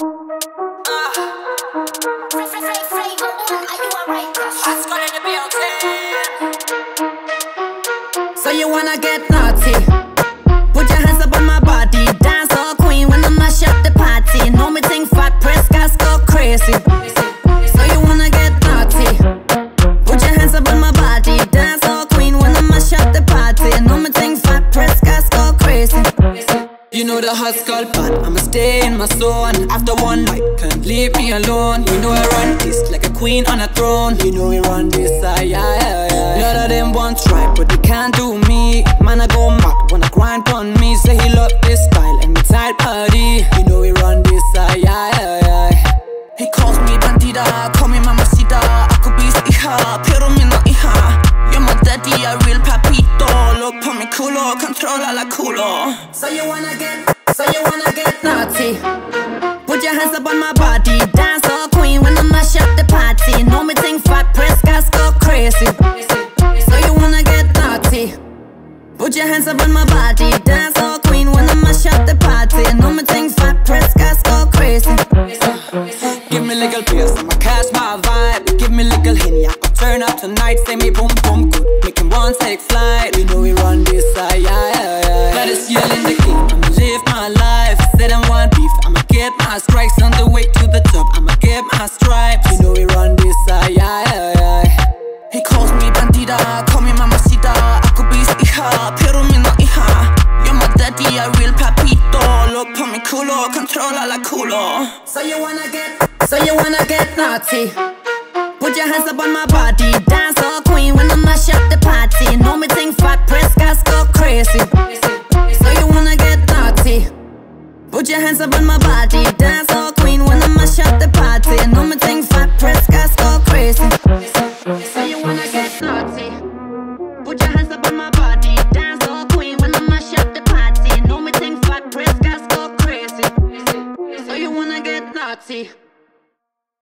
So you wanna get naughty? Put your hands up on my body, Know the hustle but I'ma stay in my zone. After one night, can't leave me alone. You know I run this like a queen on a throne. You know we run this, ah, yeah, yeah, yeah. Lot of them want try, but they can't do me. Man, I go mad when I grind on me. Say he love this style and me tight party You know we run this, ah, yeah, yeah, yeah. He calls me bandita, call me mamacita Ako be hija, pero me no hija You're my daddy, a real papito. Look pa mi culo, controla la culo. So you wanna get, so you wanna get naughty? Put your hands up on my body, dance all queen when I mash up the party. Know me think fat press gas go crazy. So you wanna get naughty? Put your hands up on my body, dance all queen when I mash up the party. Know me think fat press gas go crazy. Give me little pills, I'ma catch my vibe Give me little henny, I can turn up tonight Say me boom boom good, make him want take flight You know we run this side, yeah, yeah, yeah Got a skill my strikes On the way to the top, I'ma get my stripes. You know we run this side, yeah, yeah, yeah He calls me bandita, call me mamacita Ako be hija, pero me no hija. You're my daddy, a real papito. Look pa mi culo, controla la culo. So you wanna get, so you wanna get naughty? Put your hands up on my body, dance all queen when I mash Put your hands up on my body, dance all queen when I mash up the party. Know me think fat press gas go crazy. So you wanna get naughty? Put your hands up on my body, dance queen when I mash up the party. Me think fat press gas go crazy. So you wanna get naughty?